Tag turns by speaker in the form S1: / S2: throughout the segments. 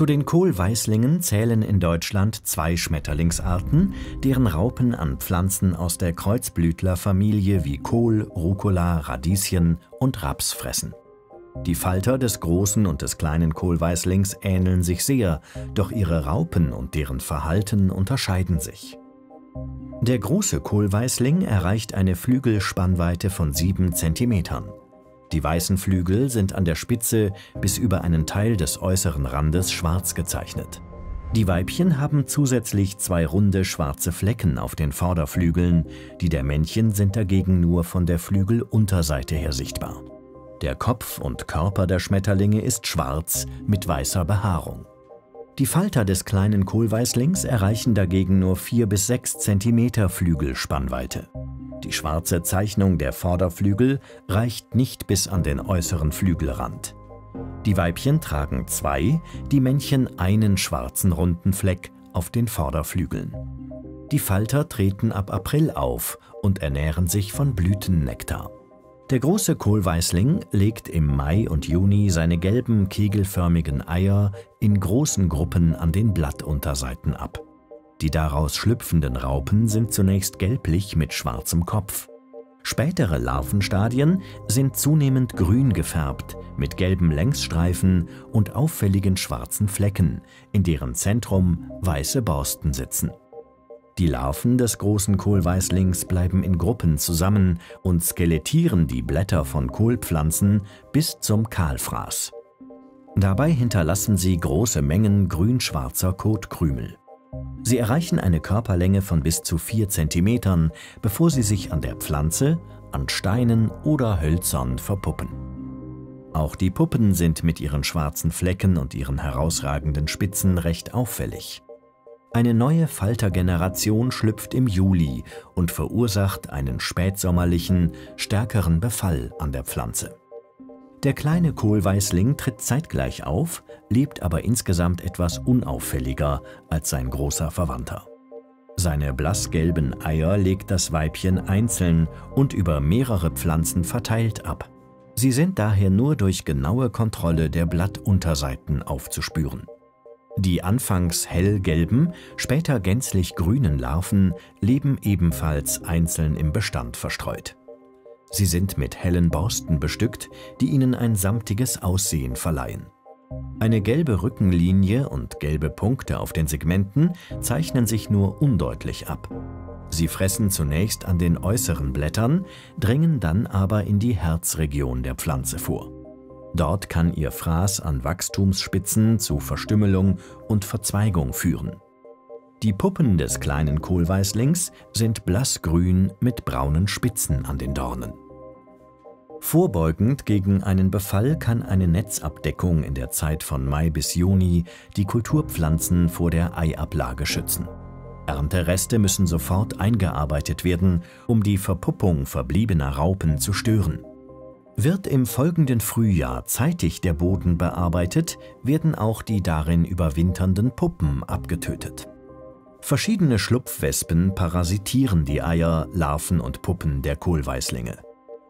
S1: Zu den Kohlweißlingen zählen in Deutschland zwei Schmetterlingsarten, deren Raupen an Pflanzen aus der Kreuzblütlerfamilie wie Kohl, Rucola, Radieschen und Raps fressen. Die Falter des großen und des kleinen Kohlweißlings ähneln sich sehr, doch ihre Raupen und deren Verhalten unterscheiden sich. Der große Kohlweißling erreicht eine Flügelspannweite von 7 cm. Die weißen Flügel sind an der Spitze bis über einen Teil des äußeren Randes schwarz gezeichnet. Die Weibchen haben zusätzlich zwei runde schwarze Flecken auf den Vorderflügeln, die der Männchen sind dagegen nur von der Flügelunterseite her sichtbar. Der Kopf und Körper der Schmetterlinge ist schwarz mit weißer Behaarung. Die Falter des kleinen Kohlweißlings erreichen dagegen nur 4 bis 6 cm Flügelspannweite. Die schwarze Zeichnung der Vorderflügel reicht nicht bis an den äußeren Flügelrand. Die Weibchen tragen zwei, die Männchen einen schwarzen runden Fleck auf den Vorderflügeln. Die Falter treten ab April auf und ernähren sich von Blütennektar. Der große Kohlweißling legt im Mai und Juni seine gelben, kegelförmigen Eier in großen Gruppen an den Blattunterseiten ab. Die daraus schlüpfenden Raupen sind zunächst gelblich mit schwarzem Kopf. Spätere Larvenstadien sind zunehmend grün gefärbt, mit gelben Längsstreifen und auffälligen schwarzen Flecken, in deren Zentrum weiße Borsten sitzen. Die Larven des großen Kohlweißlings bleiben in Gruppen zusammen und skelettieren die Blätter von Kohlpflanzen bis zum Kahlfraß. Dabei hinterlassen sie große Mengen grün-schwarzer Kotkrümel. Sie erreichen eine Körperlänge von bis zu 4 cm, bevor sie sich an der Pflanze, an Steinen oder Hölzern verpuppen. Auch die Puppen sind mit ihren schwarzen Flecken und ihren herausragenden Spitzen recht auffällig. Eine neue Faltergeneration schlüpft im Juli und verursacht einen spätsommerlichen, stärkeren Befall an der Pflanze. Der kleine Kohlweißling tritt zeitgleich auf, lebt aber insgesamt etwas unauffälliger als sein großer Verwandter. Seine blassgelben Eier legt das Weibchen einzeln und über mehrere Pflanzen verteilt ab. Sie sind daher nur durch genaue Kontrolle der Blattunterseiten aufzuspüren. Die anfangs hellgelben, später gänzlich grünen Larven leben ebenfalls einzeln im Bestand verstreut. Sie sind mit hellen Borsten bestückt, die ihnen ein samtiges Aussehen verleihen. Eine gelbe Rückenlinie und gelbe Punkte auf den Segmenten zeichnen sich nur undeutlich ab. Sie fressen zunächst an den äußeren Blättern, drängen dann aber in die Herzregion der Pflanze vor. Dort kann ihr Fraß an Wachstumsspitzen zu Verstümmelung und Verzweigung führen. Die Puppen des kleinen Kohlweißlings sind blassgrün mit braunen Spitzen an den Dornen. Vorbeugend gegen einen Befall kann eine Netzabdeckung in der Zeit von Mai bis Juni die Kulturpflanzen vor der Eiablage schützen. Erntereste müssen sofort eingearbeitet werden, um die Verpuppung verbliebener Raupen zu stören. Wird im folgenden Frühjahr zeitig der Boden bearbeitet, werden auch die darin überwinternden Puppen abgetötet. Verschiedene Schlupfwespen parasitieren die Eier, Larven und Puppen der Kohlweißlinge.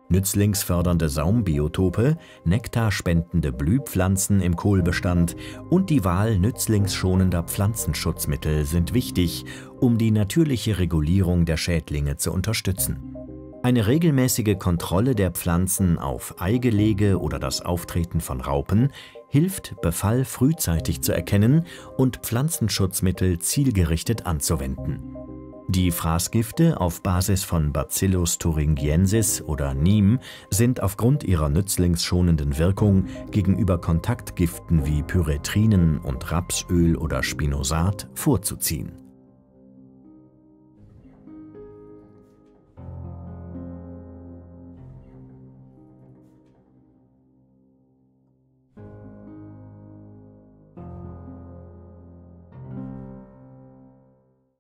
S1: Nützlingsfördernde Saumbiotope, nektarspendende Blühpflanzen im Kohlbestand und die Wahl nützlingsschonender Pflanzenschutzmittel sind wichtig, um die natürliche Regulierung der Schädlinge zu unterstützen. Eine regelmäßige Kontrolle der Pflanzen auf Eigelege oder das Auftreten von Raupen hilft, Befall frühzeitig zu erkennen und Pflanzenschutzmittel zielgerichtet anzuwenden. Die Fraßgifte auf Basis von Bacillus thuringiensis oder Neem sind aufgrund ihrer nützlingsschonenden Wirkung gegenüber Kontaktgiften wie Pyretrinen und Rapsöl oder Spinosat vorzuziehen